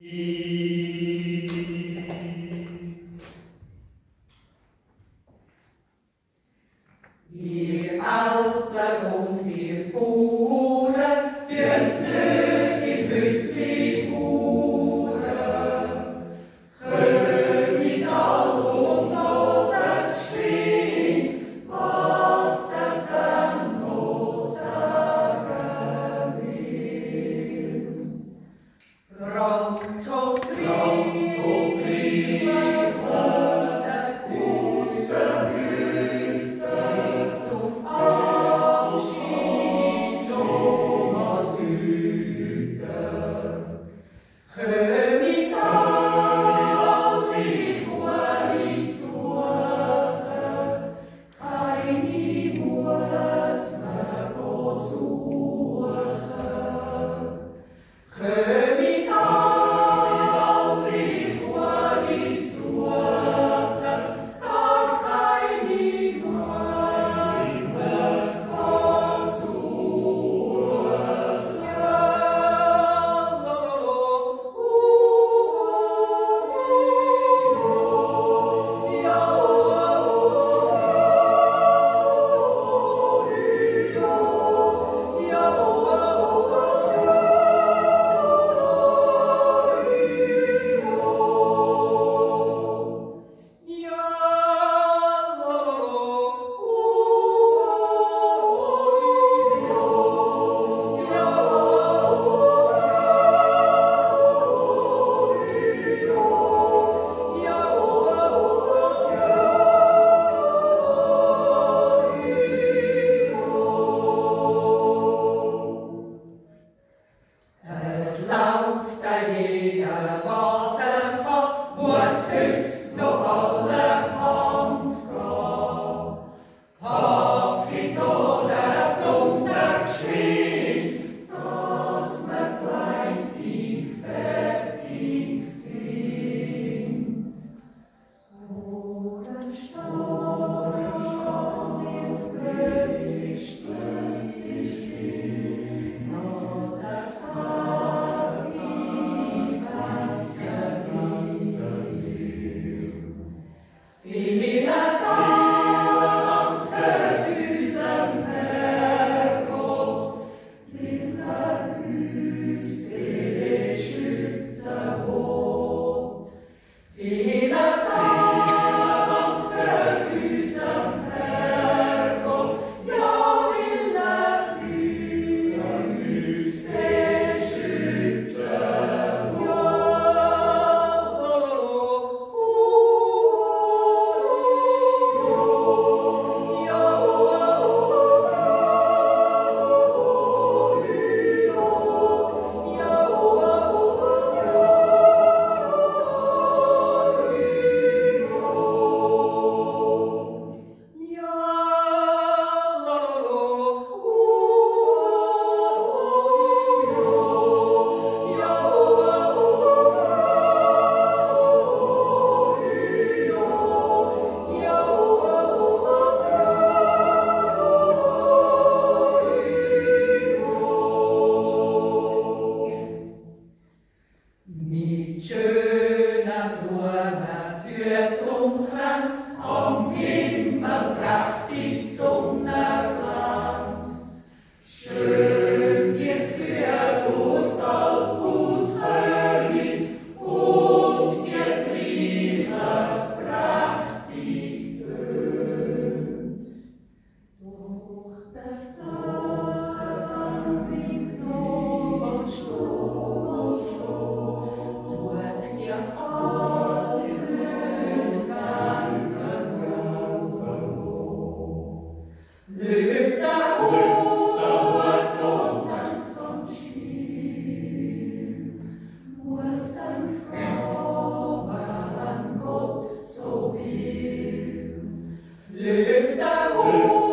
E übte. 일다고.